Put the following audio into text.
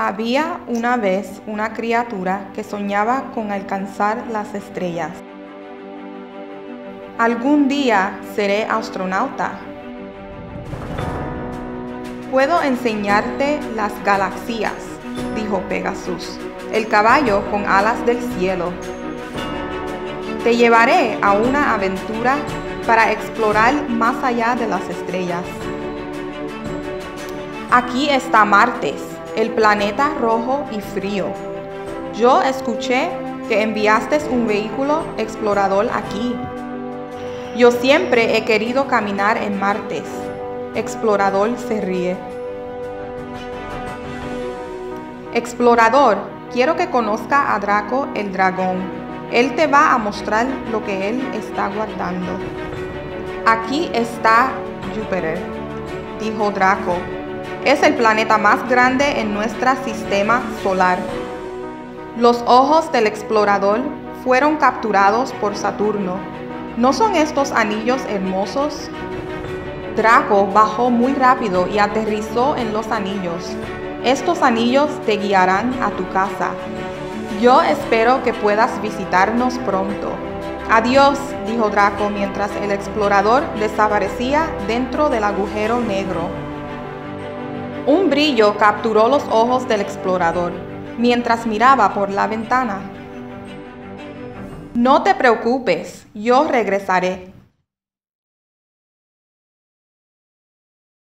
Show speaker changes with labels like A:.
A: Había una vez una criatura que soñaba con alcanzar las estrellas. Algún día seré astronauta. Puedo enseñarte las galaxias, dijo Pegasus, el caballo con alas del cielo. Te llevaré a una aventura para explorar más allá de las estrellas. Aquí está Martes, el planeta rojo y frío. Yo escuché que enviaste un vehículo explorador aquí. Yo siempre he querido caminar en Martes. Explorador se ríe. Explorador, quiero que conozca a Draco el dragón. Él te va a mostrar lo que él está guardando. Aquí está Júpiter, dijo Draco. Es el planeta más grande en nuestro sistema solar. Los ojos del explorador fueron capturados por Saturno ¿No son estos anillos hermosos? Draco bajó muy rápido y aterrizó en los anillos. Estos anillos te guiarán a tu casa. Yo espero que puedas visitarnos pronto. Adiós, dijo Draco mientras el explorador desaparecía dentro del agujero negro. Un brillo capturó los ojos del explorador mientras miraba por la ventana. No te preocupes, yo regresaré.